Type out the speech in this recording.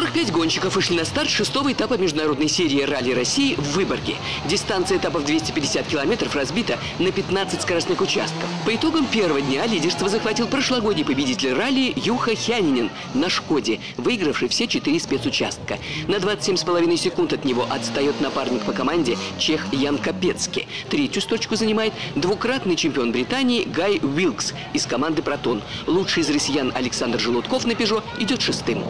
45 гонщиков вышли на старт шестого этапа международной серии «Ралли России» в Выборге. Дистанция этапов 250 километров разбита на 15 скоростных участков. По итогам первого дня лидерство захватил прошлогодний победитель ралли Юха Хянинин на «Шкоде», выигравший все четыре спецучастка. На 27,5 секунд от него отстает напарник по команде чех Ян Капецки. Третью строчку занимает двукратный чемпион Британии Гай Уилкс из команды «Протон». Лучший из россиян Александр Желудков на «Пежо» идет шестым.